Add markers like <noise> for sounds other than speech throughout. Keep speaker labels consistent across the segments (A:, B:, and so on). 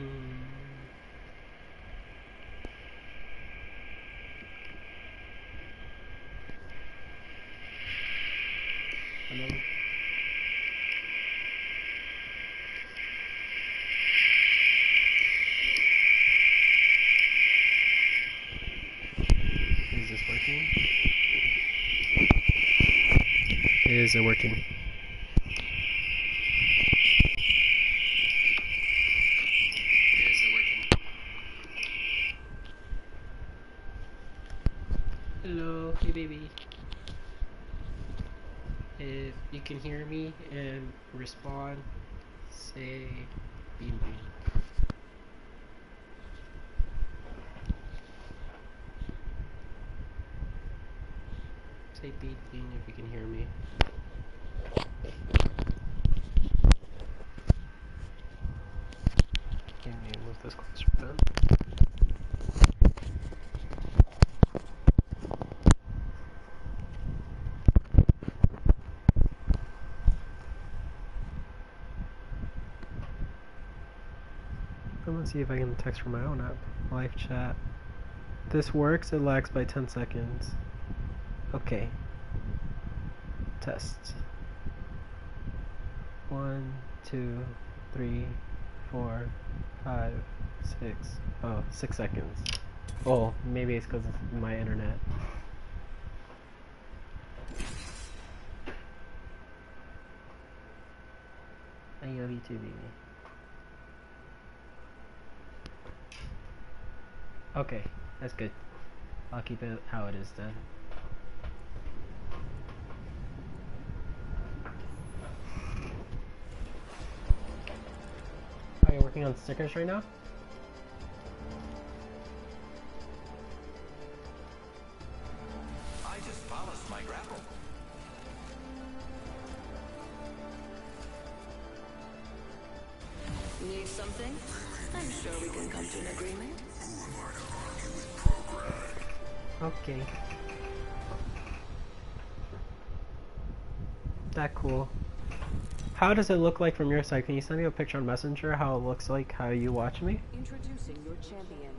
A: Is this working? Is it working? Is it working? Hello, hey baby. If you can hear me and respond, say beam beam. Say beam beam if you can hear me. Can you move this closer, Ben? I'm gonna see if I can text from my own app. Live chat. This works, it lags by 10 seconds. Okay. Test. One, two, three, four, five, six. Oh, six seconds. Oh, maybe it's because of my internet. I love you too, baby. Okay, that's good. I'll keep it how it is then. Are you working on stickers right now?
B: I just polished my grapple.
C: Need something? <laughs> I'm sure we can come to an agreement.
A: Okay. That cool. How does it look like from your side? Can you send me a picture on Messenger how it looks like how you watch me?
C: Introducing your champion.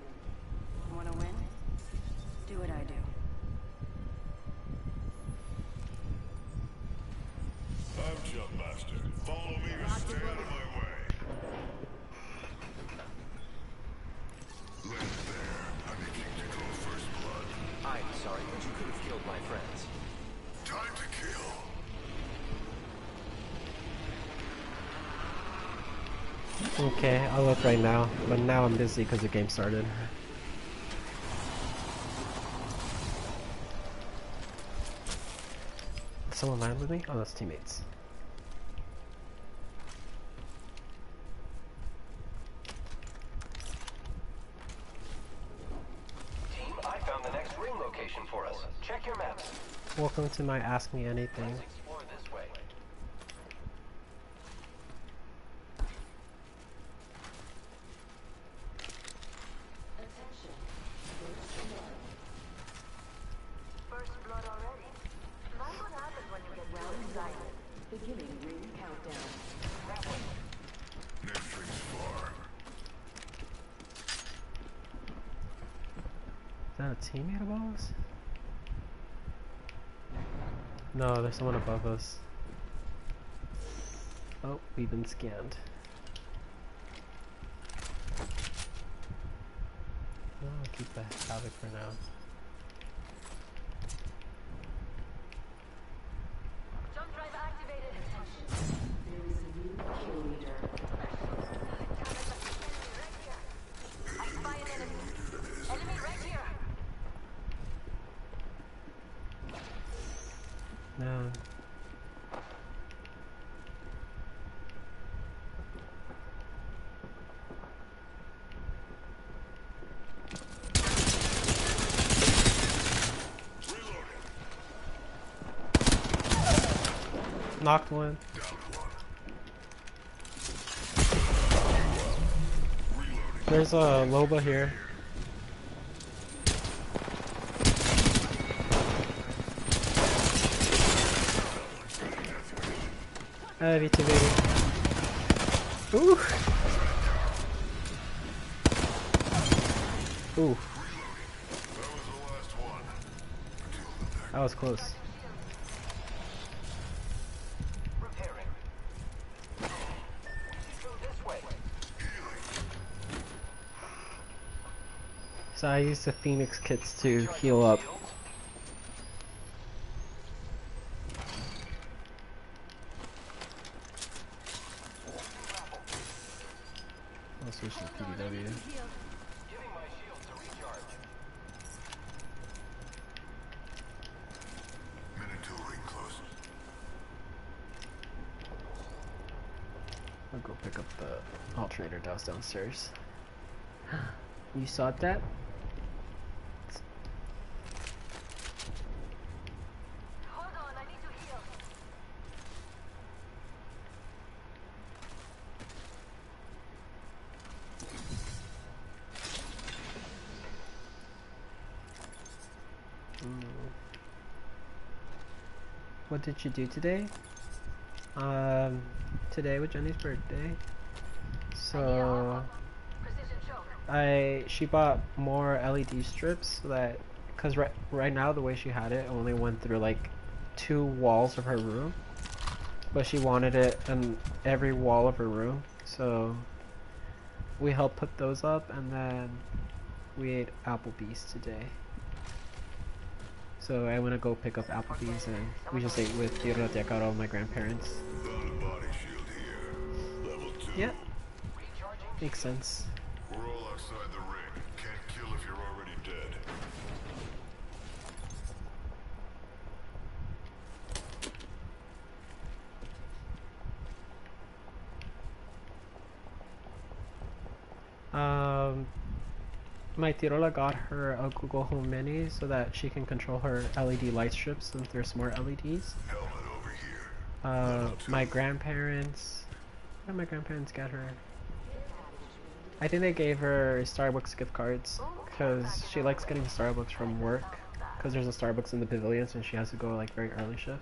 A: Busy because the game started. Someone land with me? Oh, that's teammates.
B: Team, I found the next ring location for us. Check your maps.
A: Welcome to my Ask Me Anything.
B: Let's explore this way.
D: First blood already? Mind what happens when you get too excited.
C: Beginning ring countdown.
E: Next ring's far.
A: Is that a teammate of ours? No, there's someone above us. Oh, we've been scanned. I'll keep the havoc for now.
D: Jump drive activated.
C: There is a new kill leader.
D: I spy an enemy. Enemy right here.
A: No. Knocked one. There's a Loba here. Baby. Ooh. Ooh,
E: That was the last one. Deal with that.
A: that was close.
B: Repairing. Go this way.
A: So I used the Phoenix kits to heal up. I'll switch to PDW.
B: Giving my shields a recharge.
E: Minute till ring closes.
A: I'll go pick up the alternator was downstairs. <gasps> You saw that? What did you do today? Um, today was Jenny's birthday. So I she bought more LED strips so that because right right now the way she had it only went through like two walls of her room, but she wanted it in every wall of her room. So we helped put those up, and then we ate Applebee's today. So I want to go pick up Applebee's, and we just ate with Tierra Teacaro, my grandparents.
E: Found a body shield here. Level two.
A: Yep, makes sense.
E: We're all outside the ring. Can't kill if you're already dead.
A: Um, my Tirola got her a Google Home Mini so that she can control her LED light strips since there's more LEDs.
E: Helmet over here.
A: Uh, my grandparents, what did my grandparents get her? I think they gave her Starbucks gift cards because she likes getting Starbucks from work because there's a Starbucks in the pavilions and she has to go like very early shift.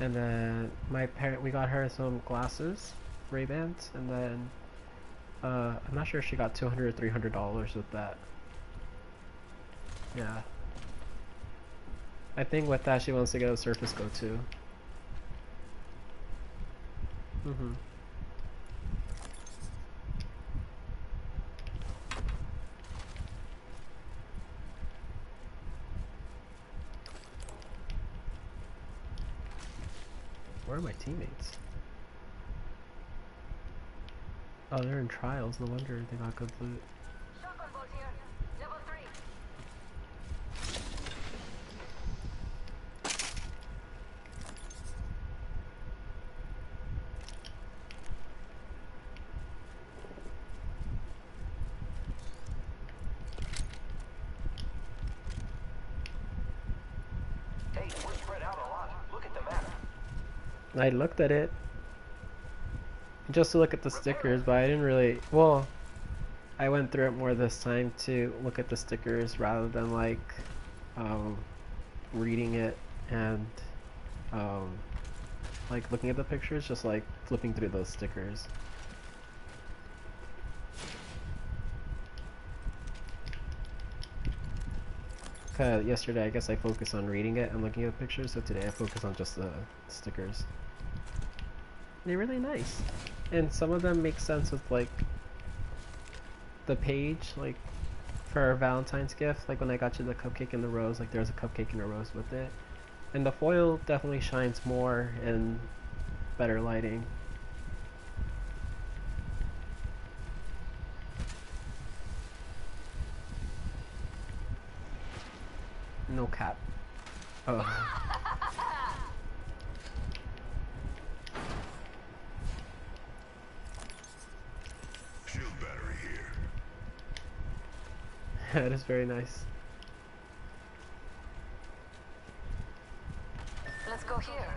A: And then my parent, we got her some glasses, Ray Bans, and then uh, I'm not sure if she got 200 or 300 dollars with that. Yeah. I think with that she wants to get a Surface Go too. Mm-hmm. Where are my teammates? Oh, they're in trials. No wonder they got good loot.
D: Shotgun bolt here. Level three.
B: Hey, we're spread out a lot. Look at the map.
A: I looked at it just to look at the stickers, but I didn't really. Well, I went through it more this time to look at the stickers rather than like um, reading it and um, like looking at the pictures, just like flipping through those stickers. Cause yesterday I guess I focused on reading it and looking at the pictures, so today I focus on just the stickers. They're really nice. And some of them make sense with like the page, like for a Valentine's gift, like when I got you the cupcake and the rose, like there's a cupcake and a rose with it. And the foil definitely shines more in better lighting. No cap. Oh. <laughs> that is very nice.
D: Let's go here.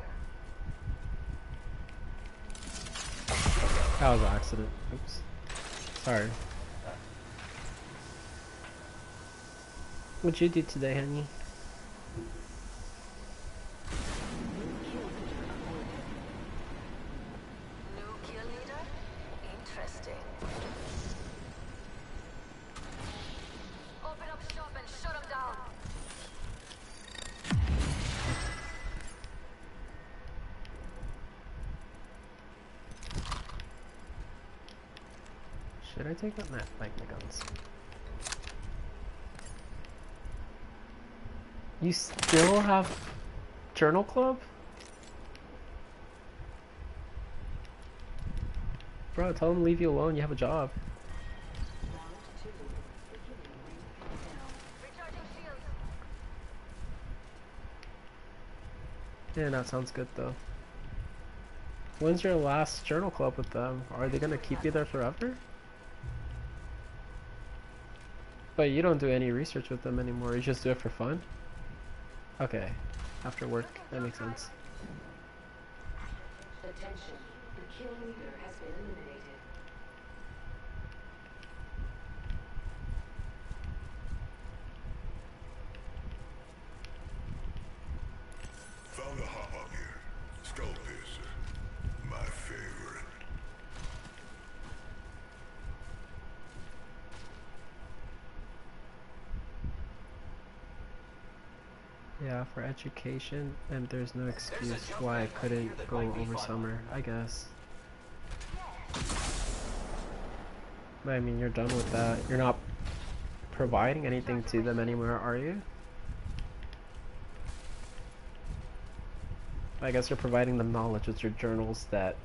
A: That was an accident. Oops. Sorry. What'd you do today, honey?
D: New kill leader? Interesting.
A: Should I take out my like my guns? You still have journal club? Bro, tell them leave you alone. You have a job. Yeah, that sounds good though. When's your last journal club with them? Are they gonna keep you there forever? But you don't do any research with them anymore. You just do it for fun. Okay, after work, that makes sense.
C: Attention. The kill leader has been eliminated.
E: Found a hop up here. Skull piercer. My favorite.
A: Yeah, for education, and there's no excuse why I couldn't go over summer, I guess. But I mean, you're done with that. You're not providing anything to them anymore, are you? I guess you're providing them knowledge with your journals that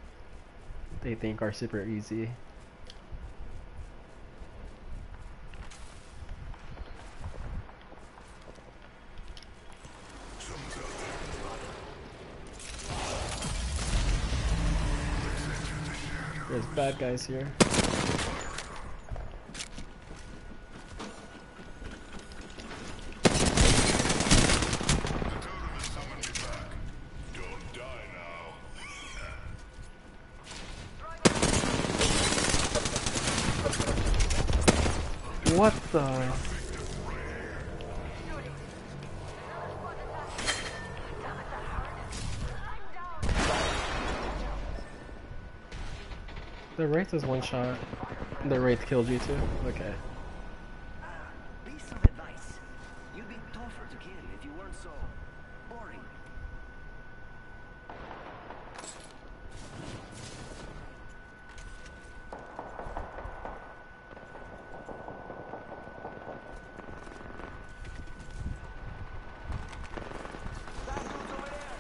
A: they think are super easy. Bad guys here. What the? The Wraith is one shot. The Wraith killed you too? Okay.
F: Piece of advice. You'd be tougher to kill if you weren't so boring. That dude's over there.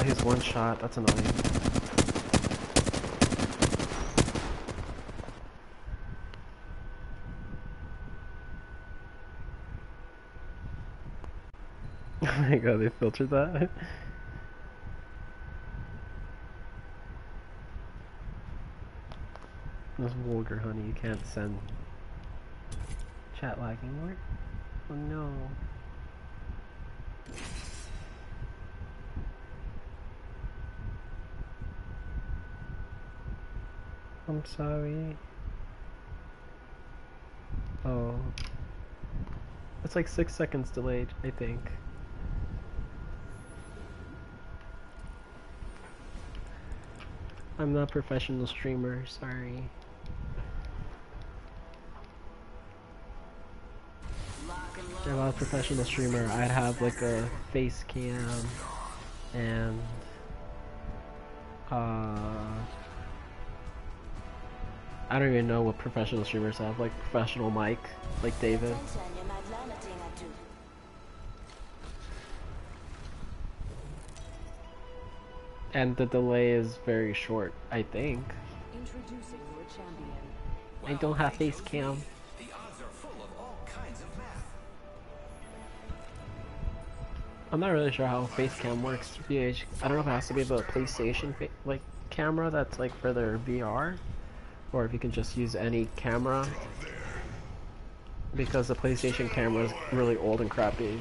A: Wow, he's one shot. That's annoying. <laughs> Oh my god, they filtered that? <laughs> That's vulgar honey, you can't send chat lagging more? Oh no. I'm sorry. Oh. It's like six seconds delayed, I think. I'm not a professional streamer, sorry. If I was a professional streamer, I'd have like a face cam and uh I don't even know what professional streamers have, like professional mic, like David. And the delay is very short, I think.
C: Introducing your champion.
A: I don't have face cam.
F: The odds are full of all kinds of math.
A: I'm not really sure how face cam works. VH, I don't know if it has to be the PlayStation like camera that's like for their VR, or if you can just use any camera. Because the PlayStation camera is really old and crappy.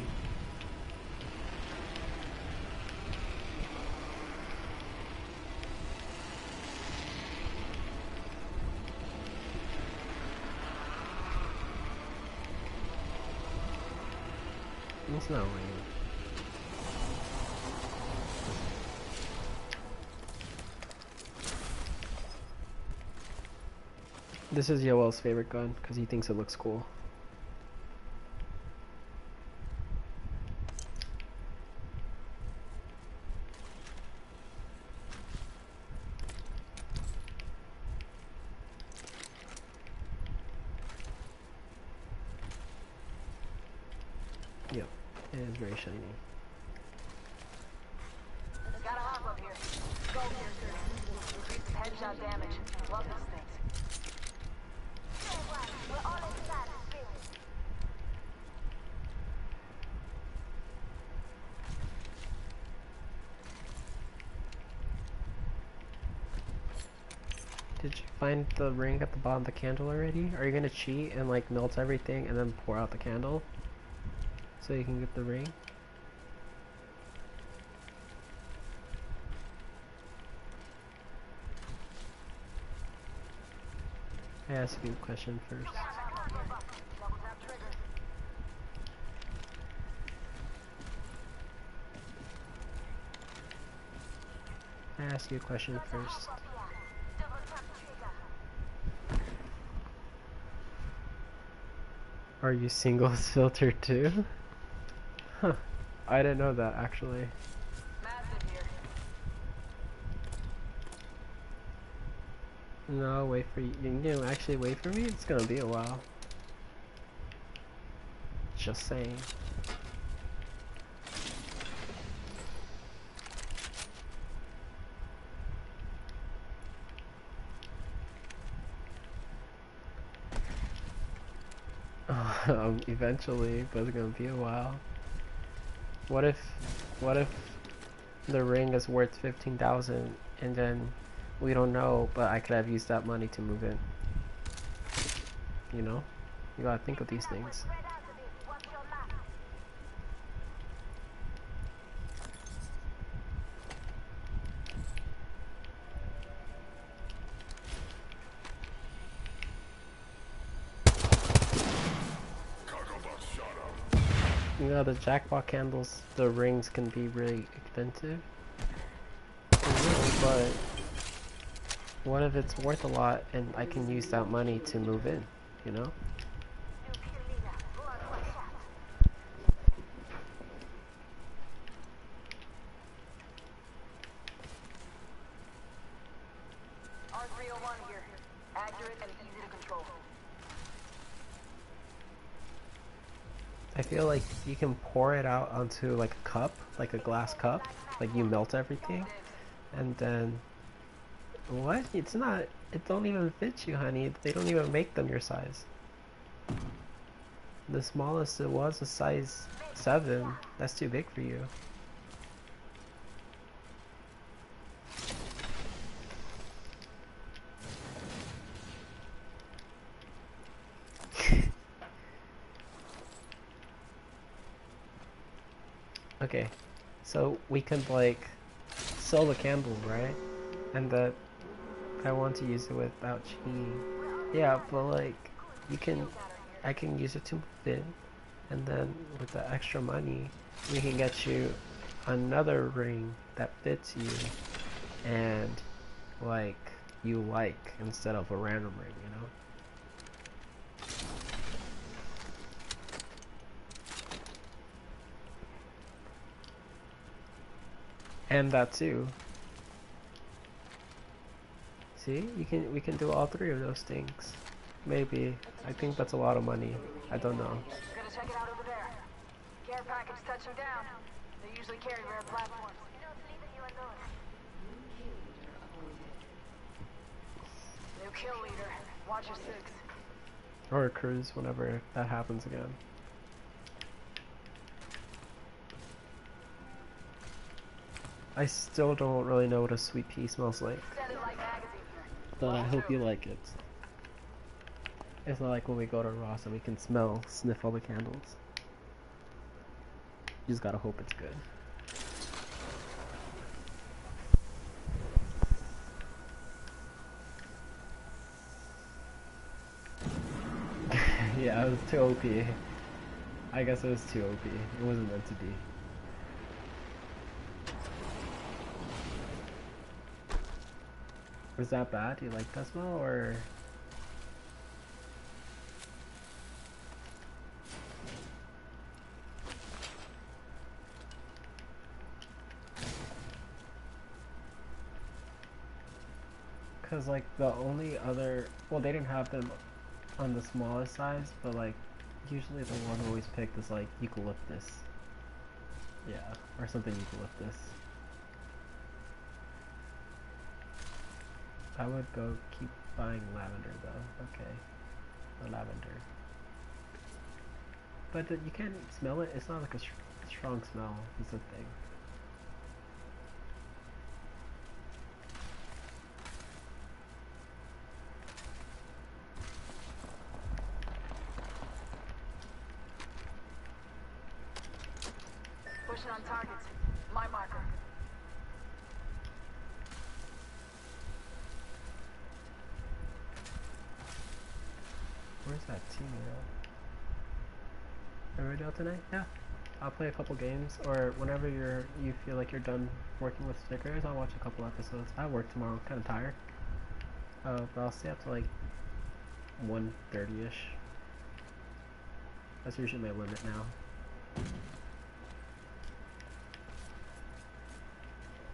A: It's not. This is Yoel's favorite gun because he thinks it looks cool. Yep, it is very shiny.
D: Gotta hop up here. Go here, sir. Increase headshot damage.
A: Find the ring at the bottom of the candle already? Are you gonna cheat and like melt everything and then pour out the candle? So you can get the ring? I ask you a question first. I ask you a question first. Are you singles filtered too? Huh. I didn't know that actually. No, wait for you. You actually wait for me? It's gonna be a while. Just saying. um, eventually, but it's gonna be a while. What if, what if the ring is worth 15,000 and then we don't know, but I could have used that money to move in. You know? You gotta think of these things. You know, the jackpot candles, the rings can be really expensive. But what if it's worth a lot and I can use that money to move in, you know?
D: R301 here. Accurate and easy to control.
A: I feel like you can pour it out onto like a cup, like a glass cup, like you melt everything, and then what? It's not. It don't even fit you, honey. They don't even make them your size. The smallest it was a size seven. That's too big for you. Okay, so we can like sell the candle, right? And that I want to use it without cheating. Yeah, but like you can, I can use it to move in, and then with the extra money, we can get you another ring that fits you, and like you like instead of a random ring, you know. And that too. See, you can we can do all three of those things. Maybe. I think that's a lot of money. I don't know.
D: Gonna check it out over there. Care package touching down. They usually carry rare platforms. New kill leader. Watch your six.
A: Or a cruise whenever that happens again. I still don't really know what a sweet pea smells like,
D: Send it like magazine here.
A: but I hope you like it. It's not like when we go to Ross and we can smell, sniff all the candles. You just gotta hope it's good. <laughs> yeah, it was too OP. I guess it was too OP. It wasn't meant to be. Was that bad? Do you like smell or? Cause like the only other, well they didn't have them on the smallest size, but like usually the one always picked is like eucalyptus. Yeah, or something eucalyptus. I would go keep buying lavender though. Okay, the lavender. But uh, you can't smell it. It's not like a str strong smell. It's a thing.
D: Pushing on targets. My marker.
A: Where's that team? Are we out tonight? Yeah. I'll play a couple games, or whenever you're you feel like you're done working with stickers, I'll watch a couple episodes. I work tomorrow, kind of tired. Uh, but I'll stay up to like 1.30 ish. That's usually my limit now.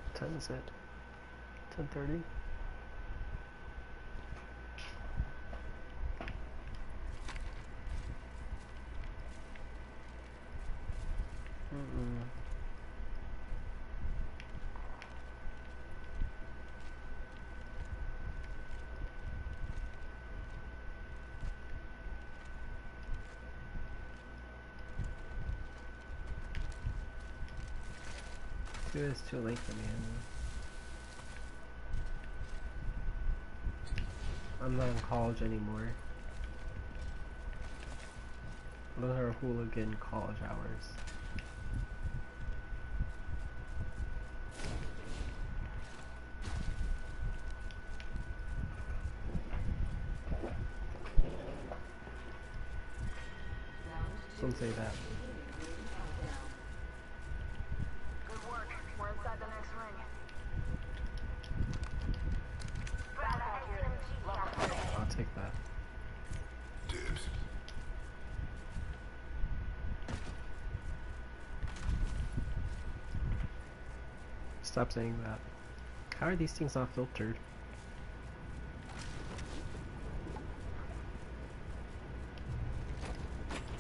A: What time is it? 10.30? Is too late for me. I'm not in college anymore. Those are hooligan college hours. Some say that.
D: Good work. We're inside the next ring. Backpack here. Level three.
A: I'll take that.
E: Dibs.
A: Stop saying that. How are these things not filtered?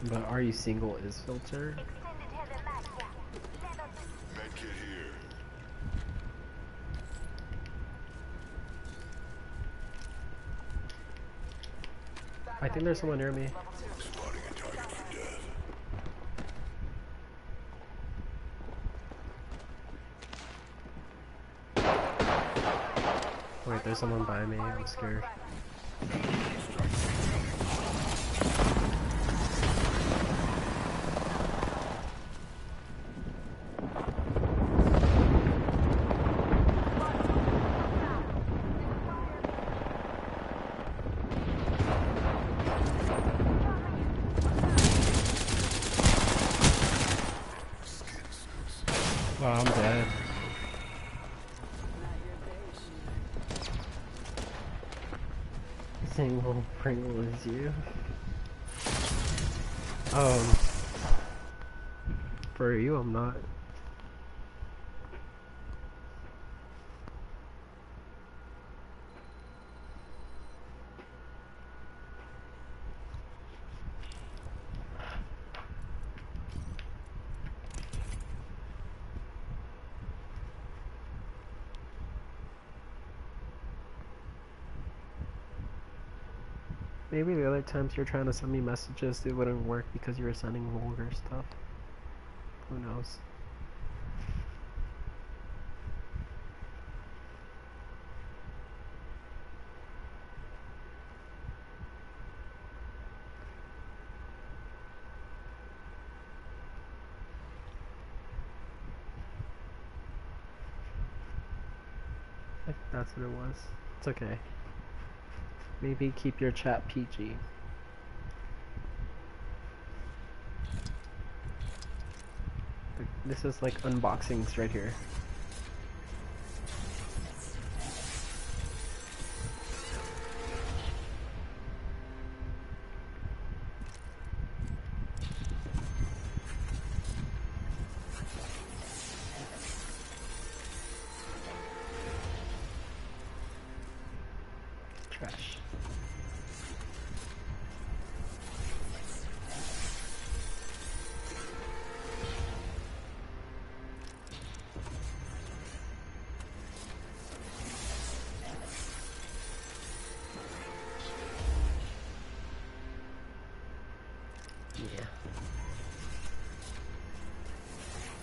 A: But are you single is filtered? I think there's someone near me.
D: Level two.
E: Spotting a target for death.
A: Wait, there's someone by me. I'm scared. Wow, I'm dead. Single Pringle is you. Um, for you, I'm not. Maybe the other times you're trying to send me messages, it wouldn't work because you were sending vulgar stuff. Who knows? That's what it was. It's okay. Maybe keep your chat PG. This is like unboxings right here.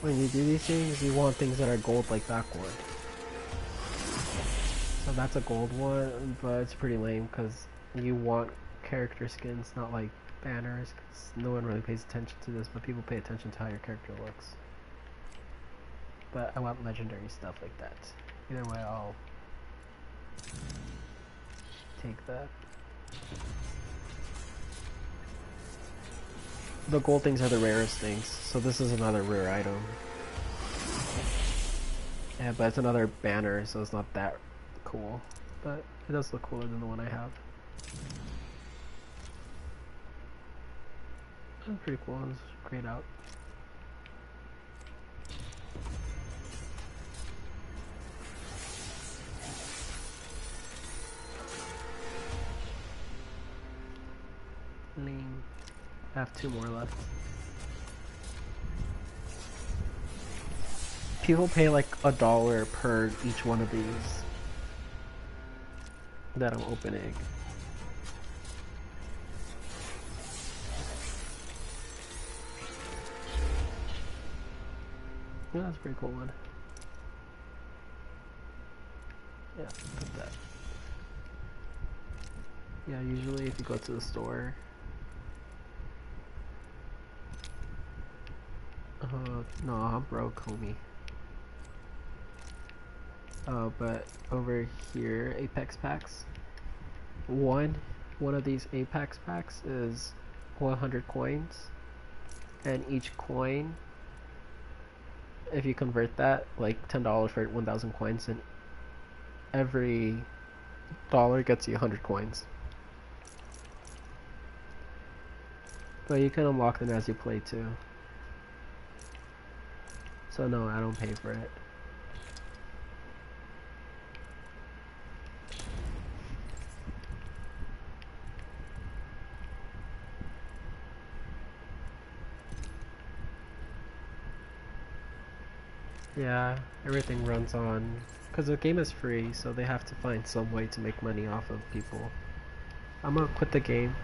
A: When you do these things, you want things that are gold like backward. So that's a gold one, but it's pretty lame because you want character skins, not like banners. no one really pays attention to this, but people pay attention to how your character looks. But I want legendary stuff like that. Either way, I'll take that. The gold things are the rarest things, so this is another rare item. Yeah, but it's another banner, so it's not that cool. But it does look cooler than the one I have. It's pretty cool, it's grayed out. I have two more left. People pay like a dollar per each one of these that I'm opening. Yeah, that's a pretty cool one. Yeah, put that. Yeah, usually if you go to the store, Uh, no, I'm broke, homie. Uh, but over here, Apex packs. One, one of these Apex packs is 100 coins, and each coin, if you convert that, like $10 for 1,000 coins, and every dollar gets you 100 coins. But you can unlock them as you play too. So no, I don't pay for it. Yeah, everything runs on because the game is free, so they have to find some way to make money off of people. I'm gonna quit the game.